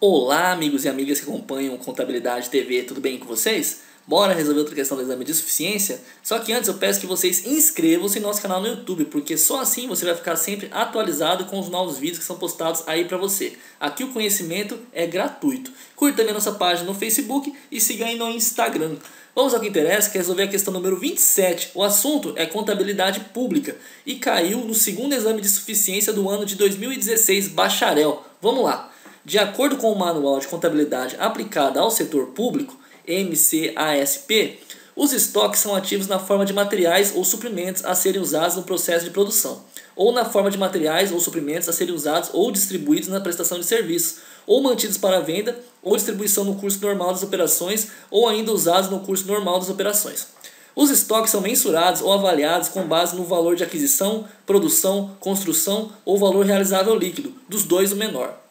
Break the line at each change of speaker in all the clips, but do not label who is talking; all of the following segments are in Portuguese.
Olá, amigos e amigas que acompanham Contabilidade TV, tudo bem com vocês? Bora resolver outra questão do exame de suficiência? Só que antes eu peço que vocês inscrevam-se no nosso canal no YouTube, porque só assim você vai ficar sempre atualizado com os novos vídeos que são postados aí para você. Aqui o conhecimento é gratuito. Curta também a nossa página no Facebook e siga aí no Instagram. Vamos ao que interessa, que é resolver a questão número 27. O assunto é contabilidade pública e caiu no segundo exame de suficiência do ano de 2016, bacharel. Vamos lá. De acordo com o Manual de Contabilidade aplicada ao setor público, MCASP, os estoques são ativos na forma de materiais ou suprimentos a serem usados no processo de produção, ou na forma de materiais ou suprimentos a serem usados ou distribuídos na prestação de serviços, ou mantidos para venda ou distribuição no curso normal das operações, ou ainda usados no curso normal das operações. Os estoques são mensurados ou avaliados com base no valor de aquisição, produção, construção ou valor realizável líquido, dos dois o menor.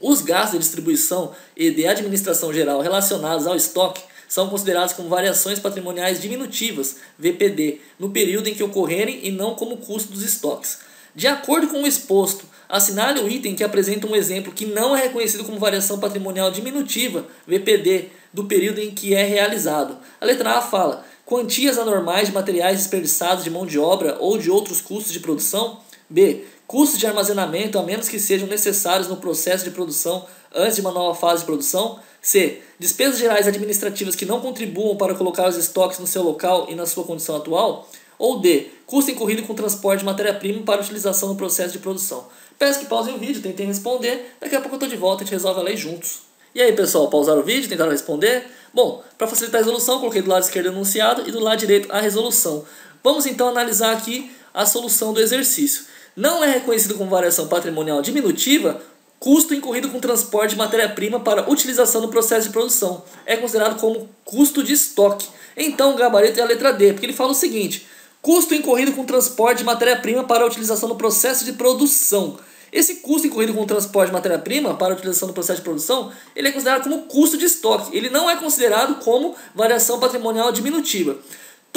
Os gastos de distribuição e de administração geral relacionados ao estoque são considerados como variações patrimoniais diminutivas, VPD, no período em que ocorrerem e não como custo dos estoques. De acordo com o exposto, assinale o item que apresenta um exemplo que não é reconhecido como variação patrimonial diminutiva, VPD, do período em que é realizado. A letra A fala: quantias anormais de materiais desperdiçados de mão de obra ou de outros custos de produção. B. Custos de armazenamento, a menos que sejam necessários no processo de produção antes de uma nova fase de produção. C. Despesas gerais administrativas que não contribuam para colocar os estoques no seu local e na sua condição atual. Ou D. Custo incorrido com transporte de matéria-prima para utilização no processo de produção. Peço que pausem o vídeo, tentem responder. Daqui a pouco eu estou de volta e a gente resolve a lei juntos. E aí, pessoal, pausaram o vídeo, tentaram responder? Bom, para facilitar a resolução, coloquei do lado esquerdo enunciado e do lado direito a resolução. Vamos então analisar aqui a solução do exercício. Não é reconhecido como variação patrimonial diminutiva custo incorrido com transporte de matéria-prima para utilização no processo de produção. É considerado como custo de estoque. Então o gabarito é a letra D, porque ele fala o seguinte: custo incorrido com transporte de matéria-prima para utilização no processo de produção. Esse custo incorrido com transporte de matéria-prima para utilização no processo de produção, ele é considerado como custo de estoque. Ele não é considerado como variação patrimonial diminutiva.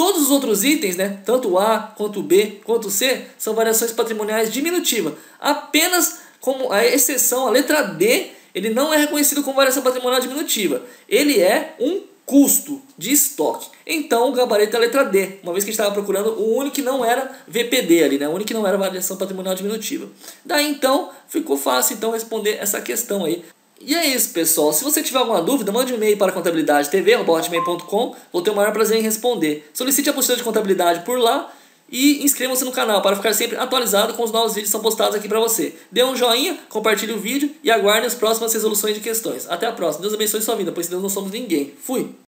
Todos os outros itens, né, tanto A, quanto B, quanto C, são variações patrimoniais diminutivas. Apenas como a exceção, a letra D, ele não é reconhecido como variação patrimonial diminutiva. Ele é um custo de estoque. Então o gabarito é a letra D, uma vez que a gente estava procurando o único que não era VPD ali, né? o único que não era variação patrimonial diminutiva. Daí então ficou fácil então responder essa questão aí. E é isso, pessoal. Se você tiver alguma dúvida, mande um e-mail para contabilidade.tv@hotmail.com. Vou ter o maior prazer em responder. Solicite a apostila de contabilidade por lá e inscreva-se no canal para ficar sempre atualizado com os novos vídeos que são postados aqui para você. Dê um joinha, compartilhe o vídeo e aguarde as próximas resoluções de questões. Até a próxima. Deus abençoe sua vida, pois Deus não somos ninguém. Fui!